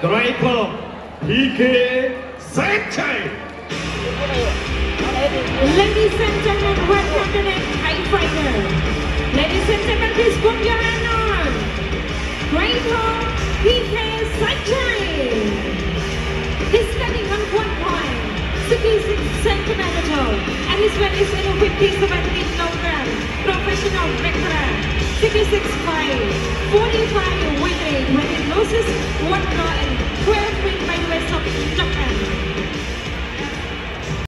Draper, PK Saenchai. Ladies and gentlemen, welcome to the next fighter. Ladies and gentlemen, please put your hand on. Draper, PK Saenchai. His standing on one point, 66 centimeter, and his weight is in 57 kilograms. Professional veteran, 66 5, 45 draw and 12 win by the West of Japan.